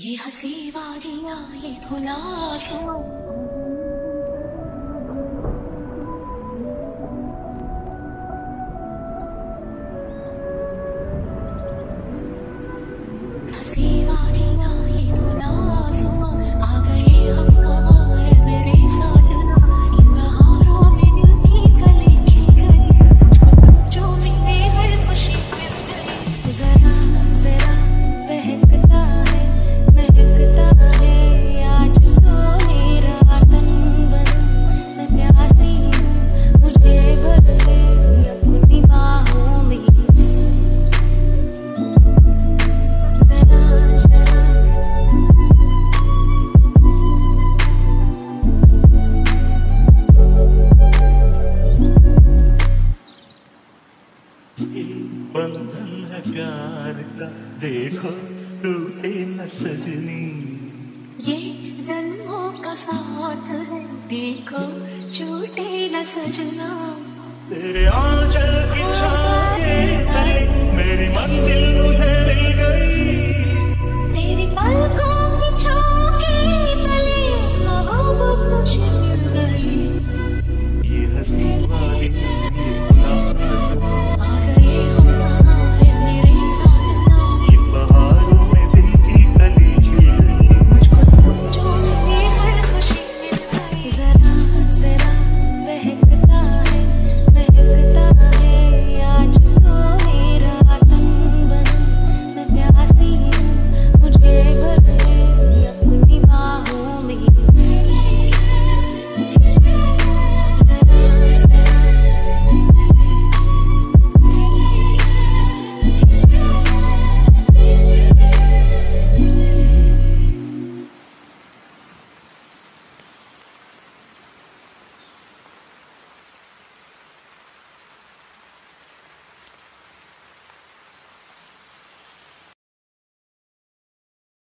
ये हसी वादियाँ ये खुला बंधन है प्यार का। देखो टूटे न सजनी। ये जन्मों का साथ है। देखो छूटे न सजना। तेरे आंचल की छाया